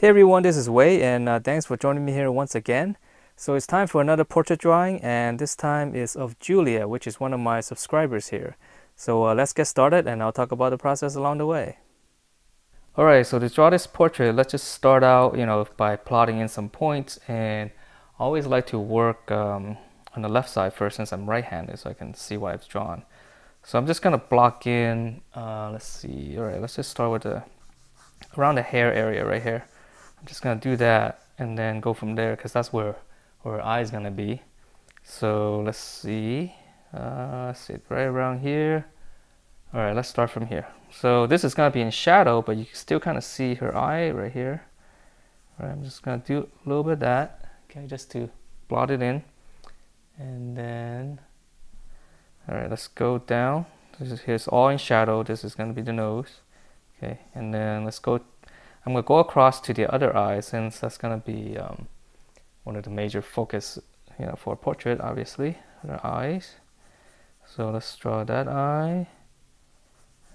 Hey everyone, this is Wei and uh, thanks for joining me here once again. So it's time for another portrait drawing and this time is of Julia, which is one of my subscribers here. So uh, let's get started and I'll talk about the process along the way. Alright, so to draw this portrait, let's just start out, you know, by plotting in some points and I always like to work um, on the left side first since I'm right-handed so I can see what I've drawn. So I'm just gonna block in, uh, let's see, alright, let's just start with the, around the hair area right here. I'm just gonna do that and then go from there because that's where where eye is gonna be. So let's see, uh, sit right around here. All right, let's start from here. So this is gonna be in shadow, but you can still kind of see her eye right here. All right, I'm just gonna do a little bit of that, okay, just to blot it in. And then, all right, let's go down. This is here's all in shadow. This is gonna be the nose. Okay, and then let's go I'm going to go across to the other eye since that's going to be um, one of the major focus you know, for a portrait, obviously, the eyes. So let's draw that eye.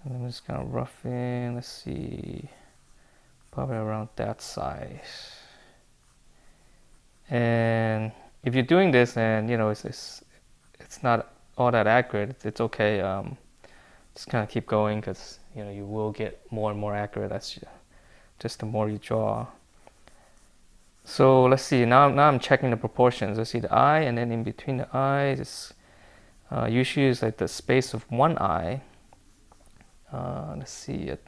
And I'm just going to rough in, let's see, probably around that size. And if you're doing this and, you know, it's, it's, it's not all that accurate, it's, it's okay. Um, just kind of keep going because, you know, you will get more and more accurate as you, just the more you draw. So let's see, now, now I'm checking the proportions. Let's see the eye and then in between the eyes, it's uh, usually it's like the space of one eye. Uh, let's see it.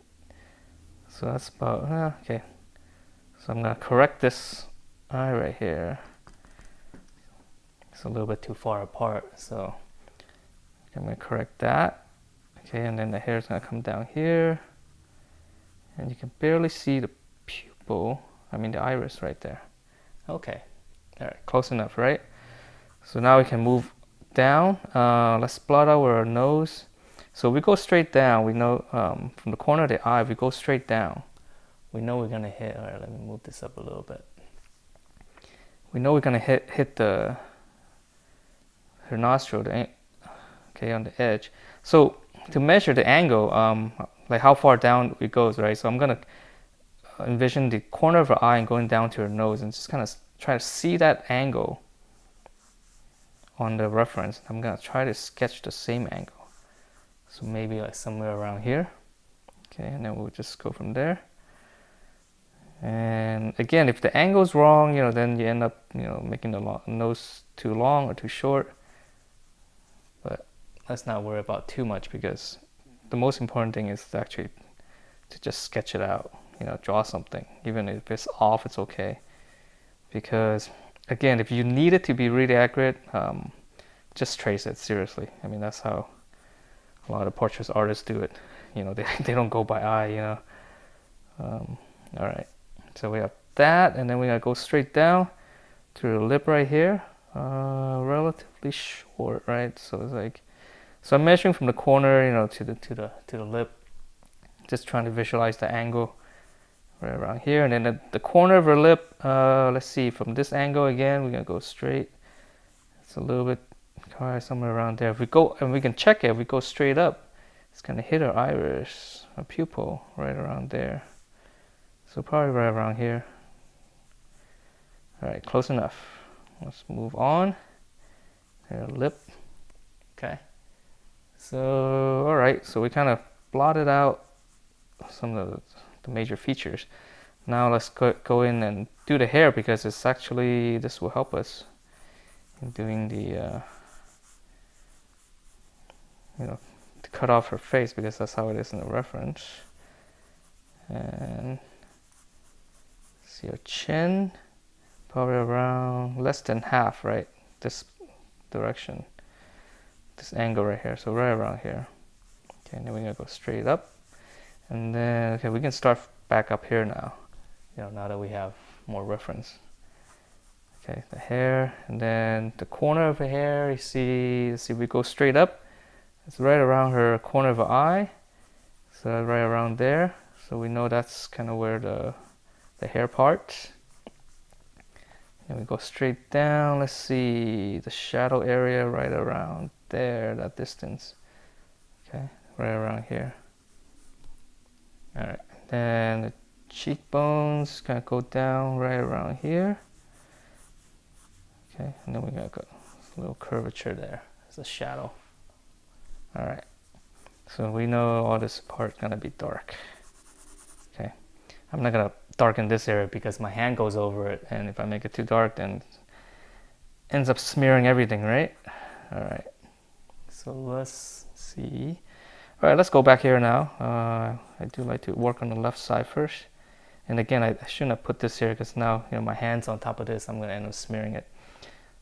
So that's about, uh, okay. So I'm gonna correct this eye right here. It's a little bit too far apart, so I'm gonna correct that. Okay, and then the hair is gonna come down here and you can barely see the pupil I mean the iris right there. Okay. All right close enough right? So now we can move down. Uh, let's out our nose. So we go straight down. We know um, from the corner of the eye we go straight down. We know we're gonna hit all right let me move this up a little bit. We know we're gonna hit hit the her nostril the, okay on the edge. So to measure the angle um, like how far down it goes, right? So I'm gonna envision the corner of her eye and going down to her nose and just kind of try to see that angle on the reference. I'm gonna try to sketch the same angle. So maybe like somewhere around here. Okay, and then we'll just go from there. And again, if the angle is wrong, you know, then you end up, you know, making the nose too long or too short. But let's not worry about too much because the most important thing is to actually to just sketch it out you know draw something even if it's off it's okay. Because again if you need it to be really accurate um, just trace it seriously. I mean that's how a lot of portrait artists do it. You know they, they don't go by eye you know. Um, all right. So we have that and then we're gonna go straight down to the lip right here. Uh, relatively short right? So it's like so I'm measuring from the corner, you know, to the to the to the lip, just trying to visualize the angle right around here, and then the, the corner of her lip. Uh, let's see, from this angle again, we're gonna go straight. It's a little bit somewhere around there. If we go and we can check it, if we go straight up, it's gonna hit her iris, our pupil, right around there. So probably right around here. All right, close enough. Let's move on. Her lip. Okay. So, all right, so we kind of blotted out some of the, major features. Now let's go, go in and do the hair because it's actually, this will help us in doing the, uh, you know, to cut off her face because that's how it is in the reference. And see her chin, probably around less than half, right? This direction this angle right here so right around here. Okay and then we're gonna go straight up. And then okay we can start back up here now you know now that we have more reference. Okay the hair and then the corner of the hair you see see we go straight up. It's right around her corner of her eye. So uh, right around there. So we know that's kind of where the the hair part. And we go straight down. Let's see the shadow area right around there, that distance. Okay, right around here. All right, then the cheekbones kind of go down right around here. Okay, and then we got a little curvature there as a shadow. All right, so we know all this part gonna be dark. Okay, I'm not gonna darken this area because my hand goes over it, and if I make it too dark, then ends up smearing everything, right? All right, so let's see. All right, let's go back here now. Uh, I do like to work on the left side first. And again, I, shouldn't have put this here because now, you know, my hand's on top of this, I'm gonna end up smearing it.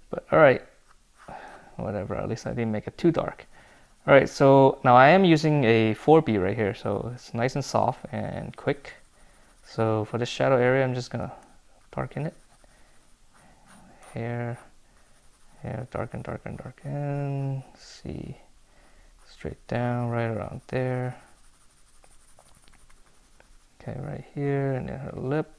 But all right, whatever, at least I didn't make it too dark. All right, so now I am using a 4B right here, so it's nice and soft and quick. So for this shadow area, I'm just gonna darken it. Here, here, darken, darken, darken. See, straight down, right around there. Okay, right here, and then her lip.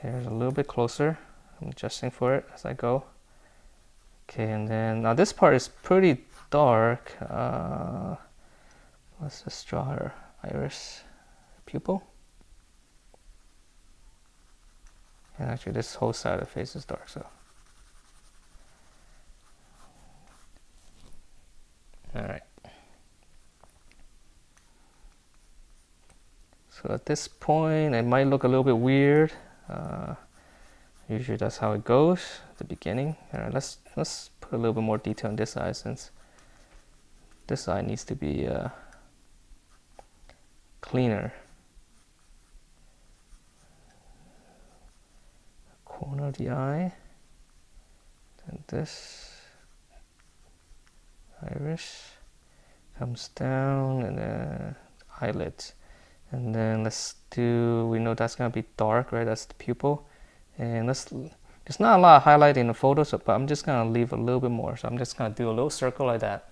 Here's a little bit closer. I'm adjusting for it as I go. Okay, and then now this part is pretty dark. Uh, let's just draw her iris pupil. And actually this whole side of the face is dark, so. All right. So at this point, it might look a little bit weird. Uh, usually that's how it goes at the beginning. All right, let's let's put a little bit more detail on this eye since this eye needs to be uh, cleaner. Corner of the eye, and this iris comes down, and then eyelids and then let's do we know that's gonna be dark right? That's the pupil. And let's there's not a lot of highlight in the photos but I'm just gonna leave a little bit more. So I'm just gonna do a little circle like that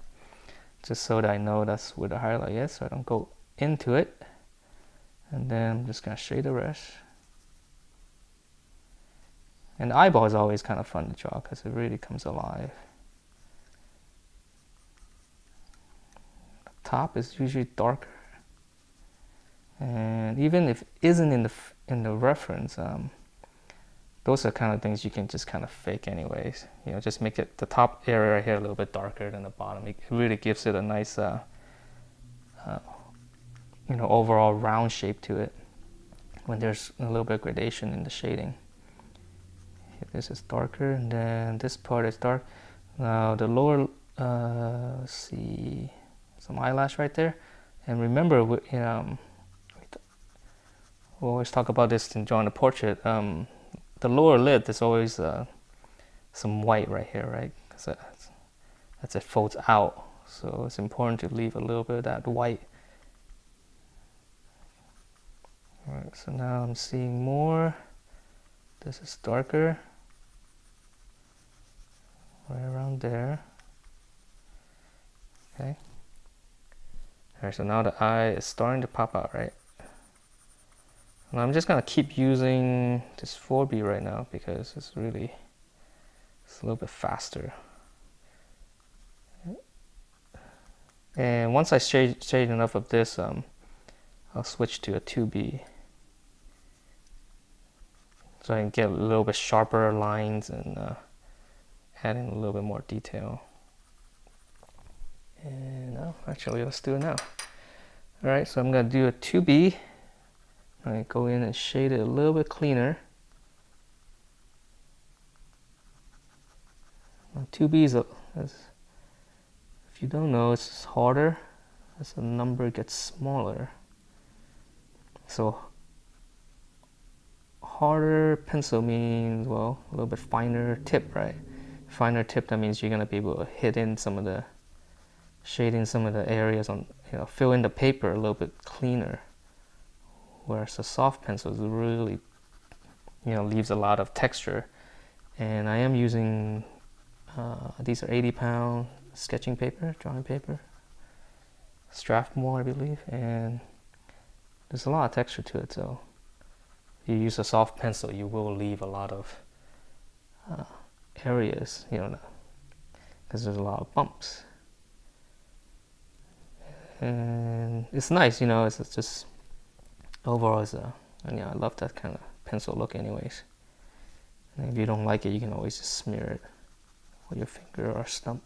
just so that I know that's where the highlight is so I don't go into it. And then I'm just gonna shade the rest and the eyeball is always kind of fun to draw because it really comes alive. The top is usually darker. And even if it isn't in the in the reference um, those are kind of things you can just kind of fake anyways. You know just make it the top area right here a little bit darker than the bottom. It really gives it a nice uh, uh, you know overall round shape to it when there's a little bit of gradation in the shading this is darker and then this part is dark now the lower uh, see some eyelash right there and remember you know, we always talk about this in drawing a portrait. Um, the lower lid is always uh, some white right here, right? As it folds out, so it's important to leave a little bit of that white. All right, so now I'm seeing more. This is darker, right around there. Okay. All right, so now the eye is starting to pop out, right? And I'm just gonna keep using this 4B right now because it's really it's a little bit faster. And once I shade, shade enough of this, um, I'll switch to a 2B. So I can get a little bit sharper lines and uh, add in a little bit more detail. And oh, actually, let's do it now. All right, so I'm gonna do a 2B. I'm gonna go in and shade it a little bit cleaner. Now 2B is, a, is, if you don't know, it's harder as the number gets smaller. So harder pencil means, well, a little bit finer tip, right? Finer tip, that means you're gonna be able to hit in some of the, shading some of the areas on, you know, fill in the paper a little bit cleaner. Whereas the soft pencil really you know leaves a lot of texture. And I am using uh, these are 80 pound sketching paper drawing paper. Strathmore I believe and there's a lot of texture to it. So if you use a soft pencil you will leave a lot of uh, areas you know because there's a lot of bumps and it's nice, you know. It's, it's just overall, it's a and yeah, I love that kind of pencil look, anyways. And if you don't like it, you can always just smear it with your finger or stump.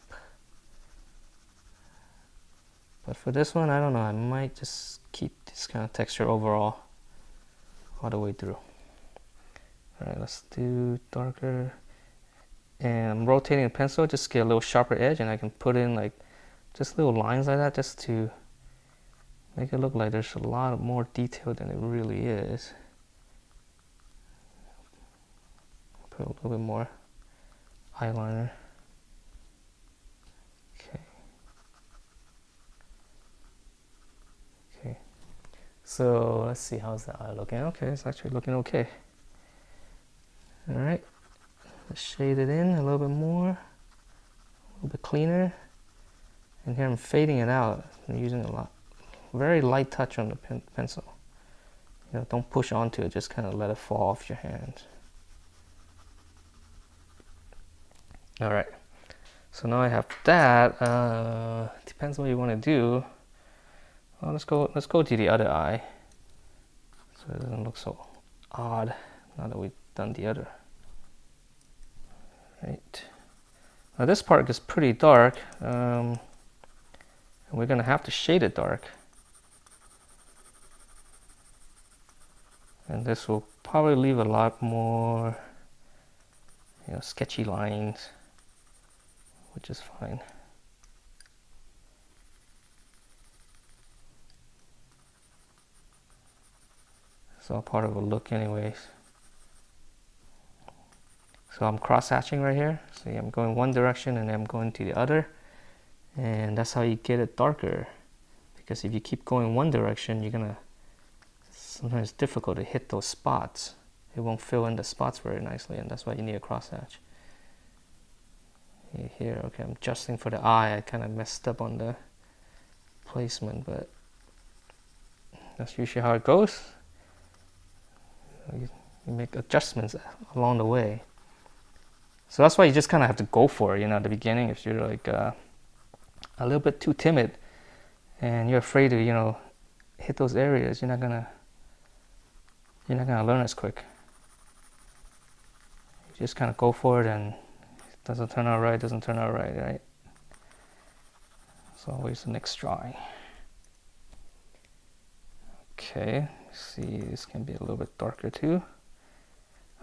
But for this one, I don't know. I might just keep this kind of texture overall all the way through. All right, let's do darker. And rotating the pencil just get a little sharper edge and I can put in like just little lines like that just to make it look like there's a lot more detail than it really is. Put a little bit more eyeliner. Okay. Okay. So let's see how's the eye looking. Okay, it's actually looking okay. All right. Let's shade it in a little bit more, a little bit cleaner. And here I'm fading it out. I'm using a lot very light touch on the pen pencil. You know, don't push onto it, just kind of let it fall off your hand. All right, so now I have that. Uh, depends what you want to do. Well, let's go. Let's go to the other eye, so it doesn't look so odd now that we've done the other. Right. Now this part is pretty dark. Um, we're gonna have to shade it dark. and this will probably leave a lot more you know sketchy lines which is fine it's all part of a look anyways so I'm cross hatching right here see I'm going one direction and I'm going to the other and that's how you get it darker because if you keep going one direction you're gonna sometimes difficult to hit those spots. It won't fill in the spots very nicely, and that's why you need a crosshatch. Here, okay, I'm adjusting for the eye. I kind of messed up on the placement, but that's usually how it goes. You make adjustments along the way. So that's why you just kind of have to go for it, you know, at the beginning. If you're like uh, a little bit too timid and you're afraid to, you know, hit those areas, you're not gonna you're not to learn as quick. You just kind of go for it and it doesn't turn out right, doesn't turn out right, right? It's always the next try. Okay, see, this can be a little bit darker too.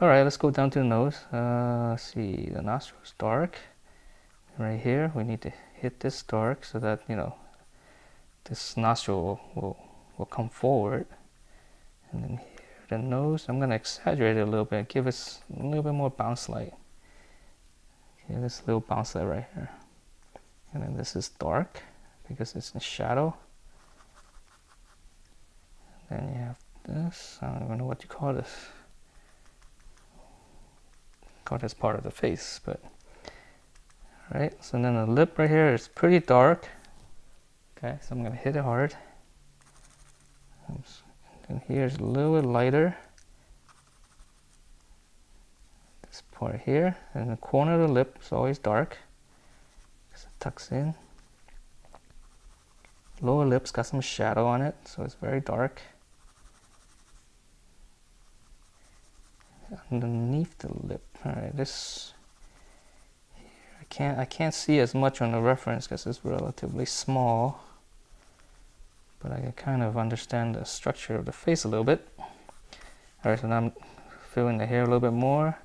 All right, let's go down to the nose. Uh, see, the nostril is dark. Right here, we need to hit this dark so that, you know, this nostril will, will, come forward. And then here, the nose, I'm going to exaggerate it a little bit, give us a little bit more bounce light. Okay, this little bounce light right here. And then this is dark because it's in shadow. then you have this, I don't even know what you call this. Call this part of the face, but right. So then the lip right here is pretty dark. Okay, so I'm gonna hit it hard. And here's a little bit lighter this part here and the corner of the lip is always dark because it tucks in lower lip's got some shadow on it so it's very dark underneath the lip all right this I can't I can't see as much on the reference because it's relatively small but I can kind of understand the structure of the face a little bit. All right, so now I'm filling the hair a little bit more.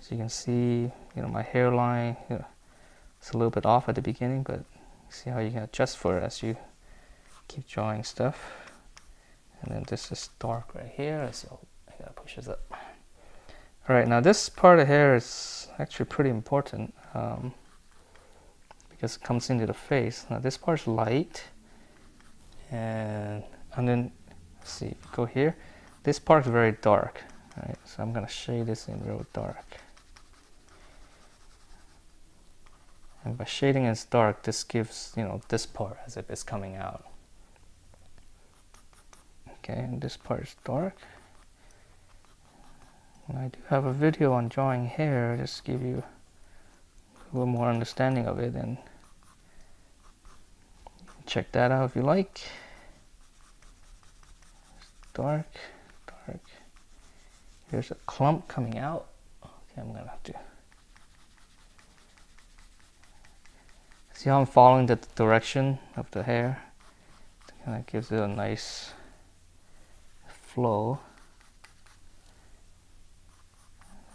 As you can see, you know, my hairline, you know, it's a little bit off at the beginning, but see how you can adjust for it as you keep drawing stuff. And then this is dark right here. See, I gotta push this up. All right, now this part of hair is actually pretty important um, because it comes into the face. Now this part is light and and then see go here. This part is very dark right? So I'm gonna shade this in real dark. And by shading it dark this gives you know this part as if it's coming out. Okay and this part is dark and I do have a video on drawing hair just give you a little more understanding of it and check that out if you like. Dark, dark. Here's a clump coming out. Okay, I'm gonna have to. See how I'm following the direction of the hair? It kind of gives it a nice flow.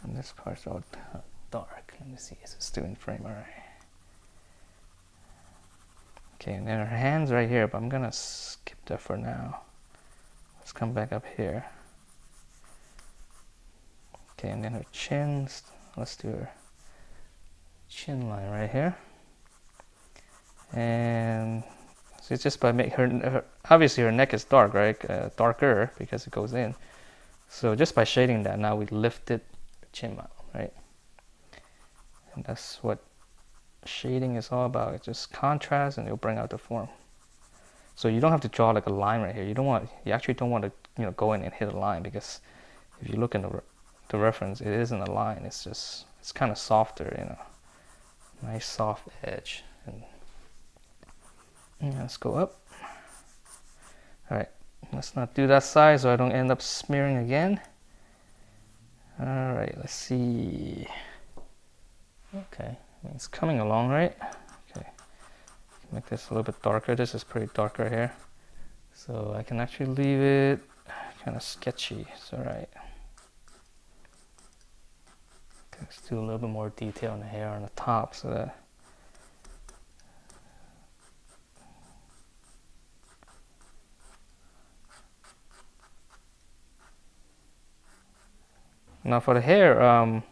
And this part's all dark. Let me see, is it still in frame? Alright. Okay, and then her hands right here, but I'm gonna skip that for now. Let's come back up here. Okay, and then her chin, let's do her chin line right here. And so it's just by making her, her, obviously her neck is dark, right? Uh, darker because it goes in. So just by shading that, now we lifted the chin out, right? And that's what shading is all about. It's just contrast and it'll bring out the form. So you don't have to draw like a line right here. You don't want, you actually don't want to, you know, go in and hit a line because if you look in the, the reference, it isn't a line. It's just, it's kind of softer, you know, nice soft edge. And, let's go up. All right, let's not do that side so I don't end up smearing again. All right, let's see. Okay. It's coming along, right? Okay. Make this a little bit darker. This is pretty dark right here. So I can actually leave it kind of sketchy. It's alright. Okay, let's do a little bit more detail on the hair on the top so that Now for the hair, um,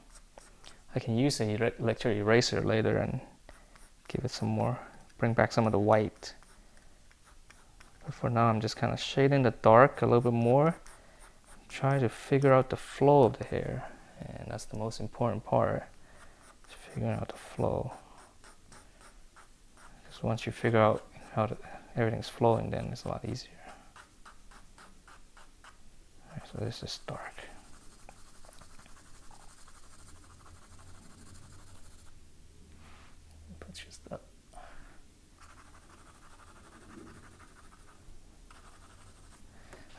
I can use an electric eraser later and give it some more, bring back some of the white. But for now I'm just kind of shading the dark a little bit more. Try to figure out the flow of the hair. And that's the most important part, figuring out the flow. Because once you figure out how to, everything's flowing, then it's a lot easier. Right, so this is dark.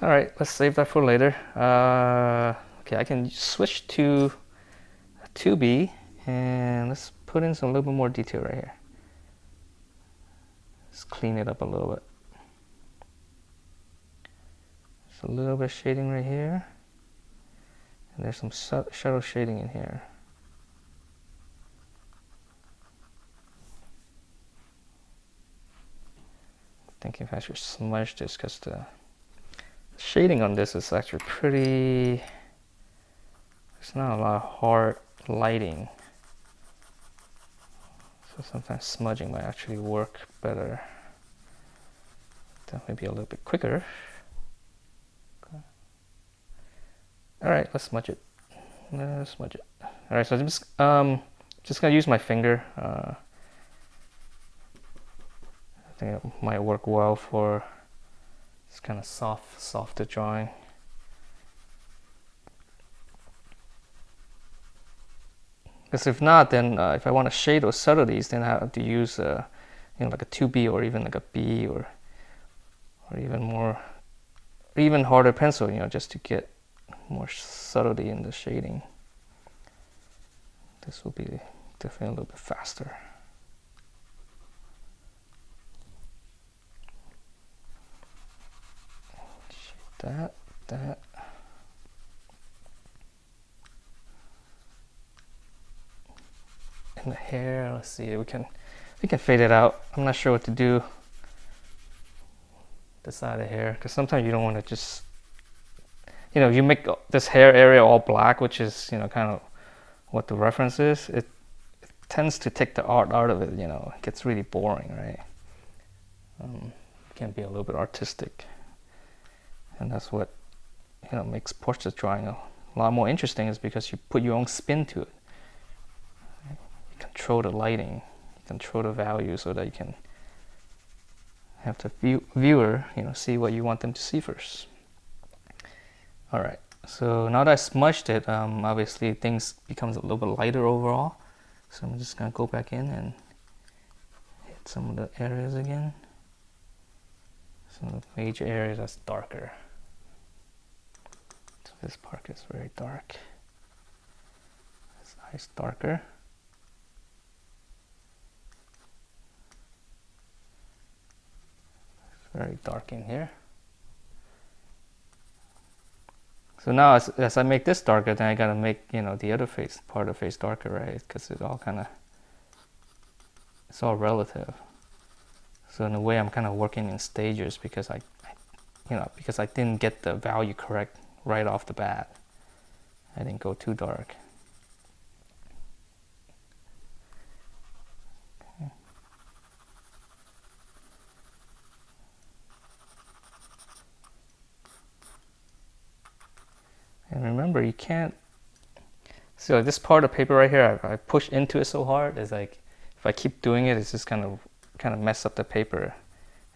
All right, let's save that for later. Uh, okay, I can switch to 2B and let's put in some little bit more detail right here. Let's clean it up a little bit. Just a little bit of shading right here. And there's some shadow shading in here. thinking if I should smudge this because the shading on this is actually pretty it's not a lot of hard lighting. So sometimes smudging might actually work better. That may be a little bit quicker. Okay. all right let's smudge it. Let's smudge it. All right so I'm just um just gonna use my finger uh, I think it might work well for it's kind of soft, softer drawing. Because if not, then uh, if I want to shade those subtleties, then I have to use, uh, you know, like a 2B or even like a B or, or even more, or even harder pencil, you know, just to get more subtlety in the shading. This will be definitely a little bit faster. That, that. And the hair, let's see, we can we can fade it out. I'm not sure what to do. The side of hair, because sometimes you don't want to just, you know, you make this hair area all black, which is, you know, kind of what the reference is. It, it tends to take the art out of it, you know, it gets really boring, right? Um, can be a little bit artistic and that's what you know makes portrait drawing a lot more interesting is because you put your own spin to it. You control the lighting you control the value so that you can have the view, viewer you know see what you want them to see first. All right. So now that I smudged it um, obviously things becomes a little bit lighter overall. So I'm just gonna go back in and hit some of the areas again. So the major area that's darker. This park is very dark. This eye's darker. It's very dark in here. So now as, as I make this darker, then I gotta make, you know, the other face, part of the face darker, right? Because it all kind of, it's all relative. So in a way, I'm kind of working in stages because I, I, you know, because I didn't get the value correct right off the bat. I didn't go too dark. And remember, you can't. So this part of paper right here, I, I push into it so hard. It's like if I keep doing it, it's just kind of kind of mess up the paper,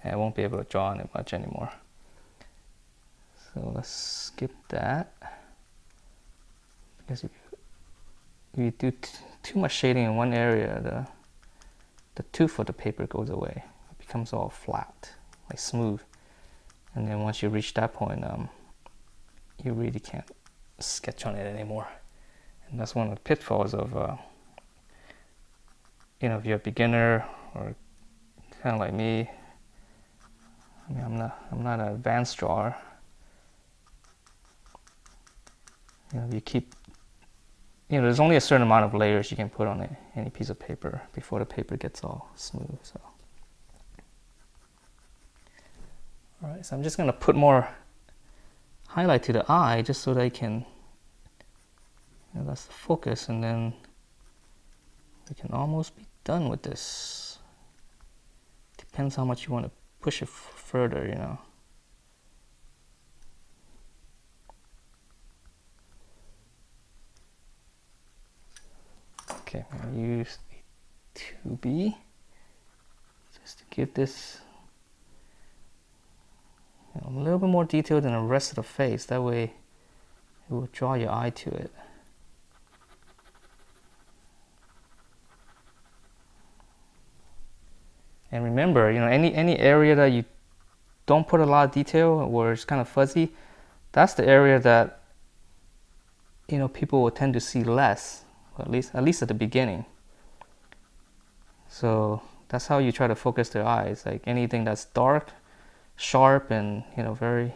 and I won't be able to draw on it much anymore. So let's skip that because if you do too much shading in one area, the the tooth of the paper goes away. It becomes all flat, like smooth. And then once you reach that point, um, you really can't sketch on it anymore. And that's one of the pitfalls of, uh, you know, if you're a beginner or kind of like me. I mean, I'm not, I'm not an advanced drawer. You know, you keep, you know, there's only a certain amount of layers you can put on a, any piece of paper before the paper gets all smooth. So, all right, so I'm just gonna put more highlight to the eye just so that I can you know, that's the focus and then we can almost be done with this depends how much you want to push it further you know okay I'm to use a 2B just to give this a little bit more detail than the rest of the face. That way it will draw your eye to it. And remember, you know, any, any area that you don't put a lot of detail or it's kind of fuzzy, that's the area that, you know, people will tend to see less, at least, at least at the beginning. So that's how you try to focus their eyes. Like anything that's dark, sharp and you know very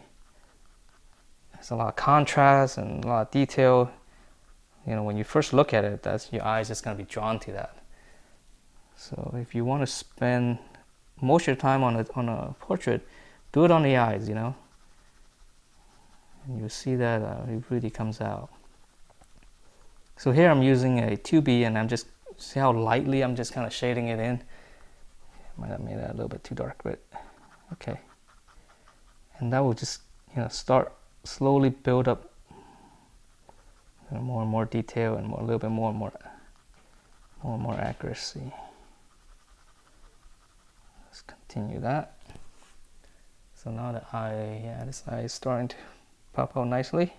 there's a lot of contrast and a lot of detail you know when you first look at it that's your eyes just going to be drawn to that so if you want to spend most of your time on a, on a portrait do it on the eyes you know and you'll see that uh, it really comes out so here I'm using a 2B and I'm just see how lightly I'm just kind of shading it in? Might have made that a little bit too dark but okay. And that will just you know start slowly build up more and more detail and more a little bit more and more more and more accuracy. Let's continue that. So now that eye yeah this eye is starting to pop out nicely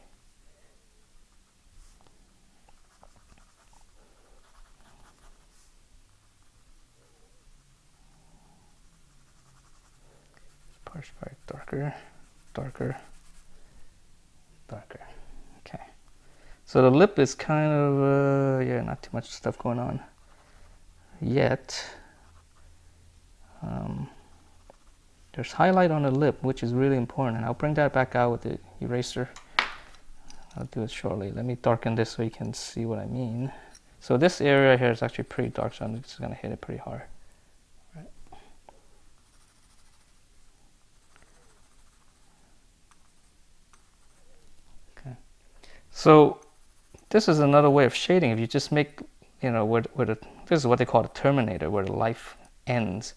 part's probably darker, darker, darker. Okay. So the lip is kind of, uh, yeah, not too much stuff going on yet. Um, there's highlight on the lip, which is really important. And I'll bring that back out with the eraser. I'll do it shortly. Let me darken this so you can see what I mean. So this area here is actually pretty dark, so I'm just gonna hit it pretty hard. So this is another way of shading. If you just make, you know, where, where the, this is what they call the terminator, where the life ends,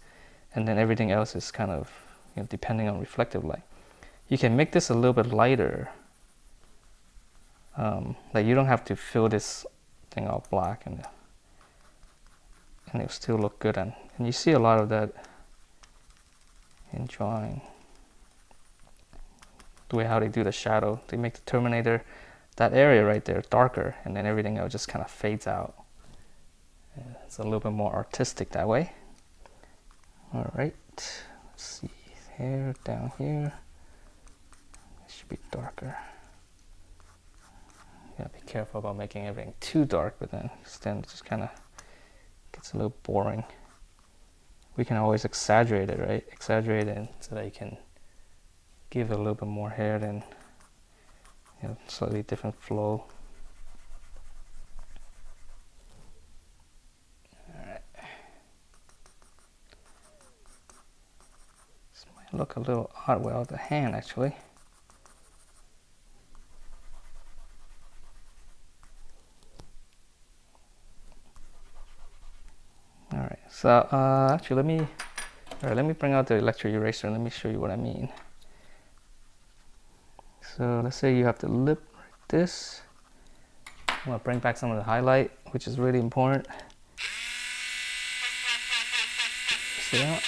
and then everything else is kind of, you know, depending on reflective light. You can make this a little bit lighter. Um, like you don't have to fill this thing all black and and it'll still look good and, and you see a lot of that in drawing the way how they do the shadow they make the terminator that area right there darker and then everything else just kind of fades out. It's a little bit more artistic that way. All right, let's see hair down here. It should be darker. Yeah, be careful about making everything too dark, but then, then it just kind of gets a little boring. We can always exaggerate it, right? Exaggerate it so that you can give it a little bit more hair than know, slightly different flow. This might look a little odd without the hand actually. Alright, so uh, actually let me, alright, let me bring out the electric eraser and let me show you what I mean. So let's say you have the lip like this. I'm gonna bring back some of the highlight, which is really important. See that?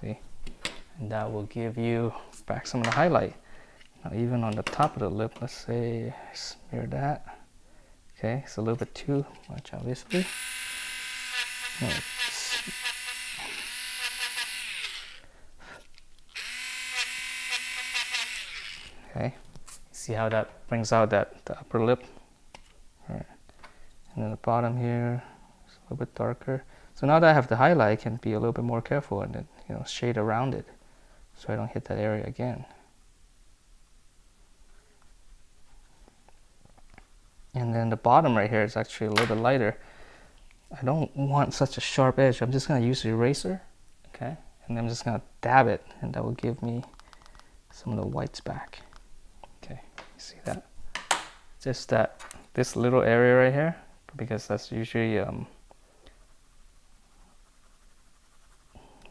See? And that will give you back some of the highlight. Now even on the top of the lip, let's say smear that. Okay, it's a little bit too much obviously. Okay, see how that brings out that the upper lip. All right. And then the bottom here is a little bit darker. So now that I have the highlight, I can be a little bit more careful and then, you know, shade around it so I don't hit that area again. And then the bottom right here is actually a little bit lighter. I don't want such a sharp edge. I'm just gonna use the eraser, okay? And I'm just gonna dab it and that will give me some of the whites back. You see that? Just that, this little area right here, because that's usually um,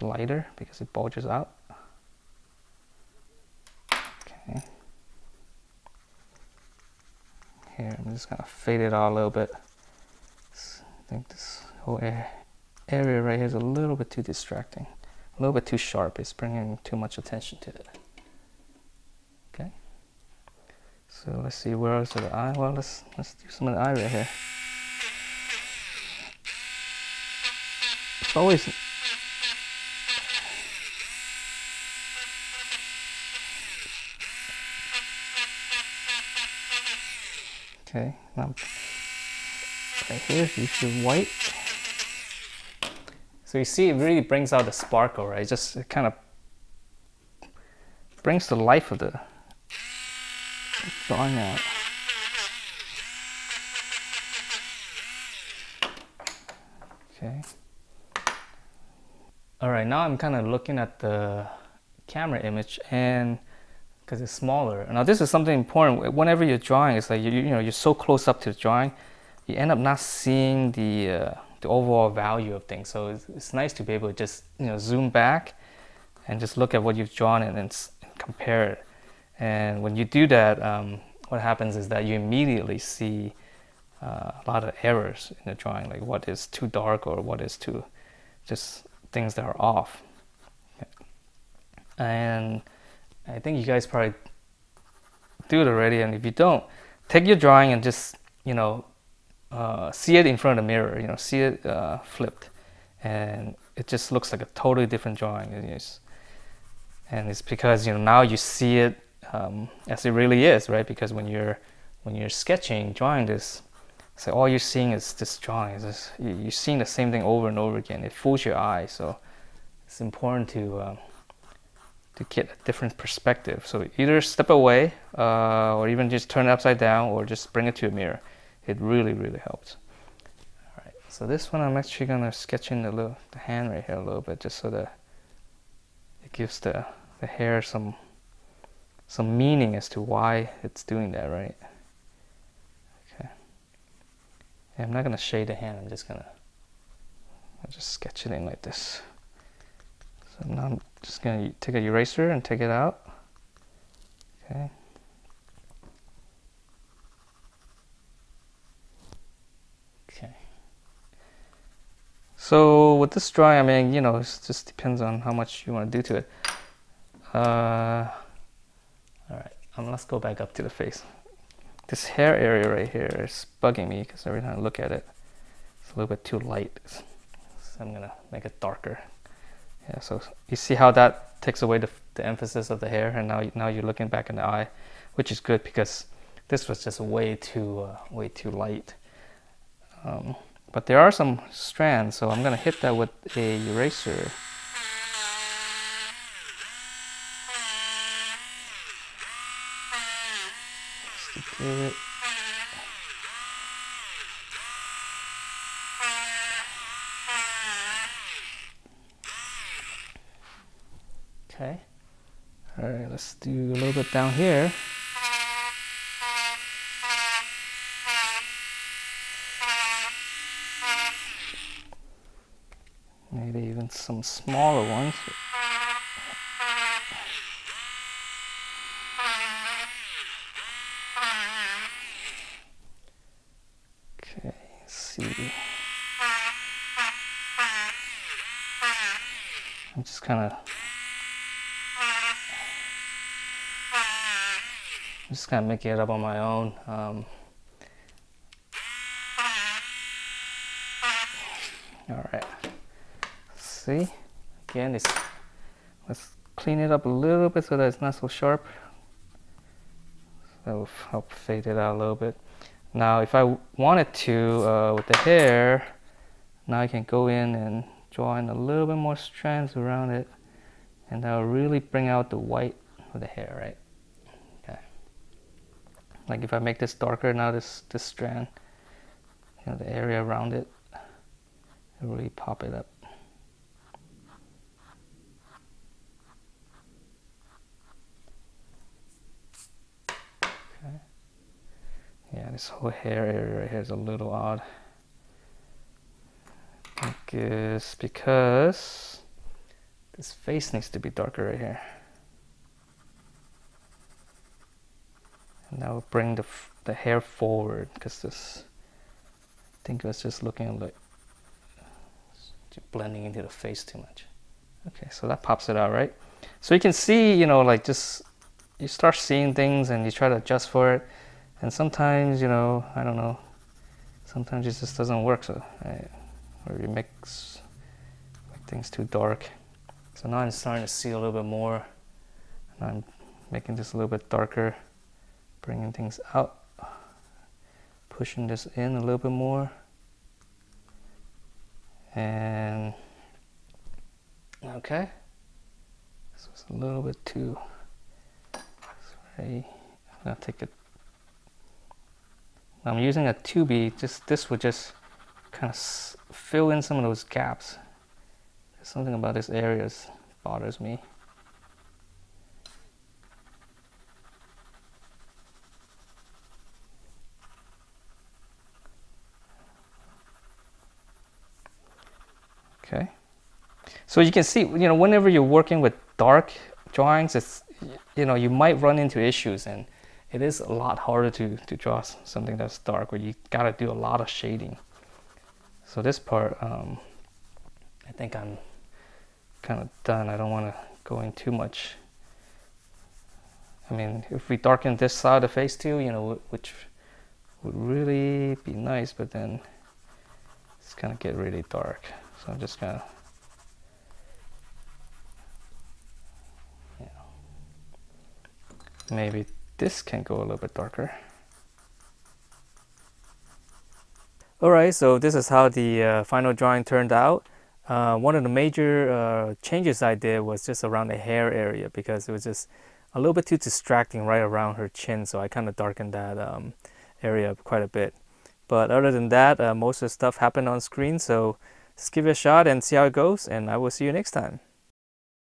lighter because it bulges out. Okay. Here, I'm just gonna fade it out a little bit. I think this whole area right here is a little bit too distracting, a little bit too sharp. It's bringing too much attention to it. Okay. So let's see where else are the eye. Well, let's let's do some of the eye right here. It's always okay. Now right here you see white so you see it really brings out the sparkle right it just it kind of brings the life of the drawing out okay all right now I'm kind of looking at the camera image and because it's smaller now this is something important whenever you're drawing it's like you, you know you're so close up to the drawing you end up not seeing the uh, the overall value of things. So it's, it's, nice to be able to just you know zoom back and just look at what you've drawn and, and compare it. And when you do that, um, what happens is that you immediately see uh, a lot of errors in the drawing, like what is too dark or what is too just things that are off. And I think you guys probably do it already. And if you don't, take your drawing and just you know uh, see it in front of the mirror, you know, see it uh, flipped, and it just looks like a totally different drawing. It's, and it's because you know now you see it um, as it really is, right? Because when you're when you're sketching, drawing this, so all you're seeing is this drawing. Is this, you're seeing the same thing over and over again. It fools your eye, so it's important to uh, to get a different perspective. So either step away, uh, or even just turn it upside down, or just bring it to a mirror it really really helps all right so this one I'm actually gonna sketch in the little the hand right here a little bit just so that it gives the the hair some some meaning as to why it's doing that right? Okay. Yeah, I'm not gonna shade the hand I'm just gonna I'll just sketch it in like this. So now I'm just gonna take a eraser and take it out. Okay. Okay. So with this drawing, I mean, you know, it just depends on how much you want to do to it. Uh, um, let's go back up to the face. This hair area right here is bugging me because every time I look at it, it's a little bit too light. So I'm gonna make it darker. Yeah, so you see how that takes away the, the emphasis of the hair and now, now you're looking back in the eye, which is good because this was just way too, uh, way too light. Um, but there are some strands, so I'm gonna hit that with a eraser. It. Okay. All right, let's do a little bit down here. Maybe even some smaller ones. Okay, see. I'm just kind of I'm just kind of making it up on my own. Um, all right. See, again, it's, let's clean it up a little bit so that it's not so sharp. That will help fade it out a little bit. Now, if I wanted to, uh, with the hair, now I can go in and draw in a little bit more strands around it, and that'll really bring out the white of the hair, right? Like if I make this darker now this this strand you know the area around it it really pop it up. Okay. Yeah this whole hair area right here is a little odd. I guess because this face needs to be darker right here now bring the, the hair forward because this I think it was just looking like blending into the face too much. Okay so that pops it out right? So you can see you know like just you start seeing things and you try to adjust for it. And sometimes you know I don't know sometimes it just doesn't work so right? or you mix things too dark. So now I'm starting to see a little bit more. And I'm making this a little bit darker bringing things out, pushing this in a little bit more. And okay, this was a little bit too. Sorry, I'm gonna take it. I'm using a 2B. Just this would just kind of fill in some of those gaps. There's something about this area bothers me. Okay. So you can see, you know, whenever you're working with dark drawings, it's, you know, you might run into issues and it is a lot harder to, to draw something that's dark where you gotta do a lot of shading. So this part, um, I think I'm kind of done. I don't want to go in too much. I mean, if we darken this side of the face too, you know, which would really be nice, but then it's gonna get really dark. So I'm just gonna yeah. maybe this can go a little bit darker. Alright, so this is how the uh, final drawing turned out. Uh, one of the major uh, changes I did was just around the hair area because it was just a little bit too distracting right around her chin so I kind of darkened that um, area quite a bit. But other than that, uh, most of the stuff happened on screen so just give it a shot and see how it goes and I will see you next time.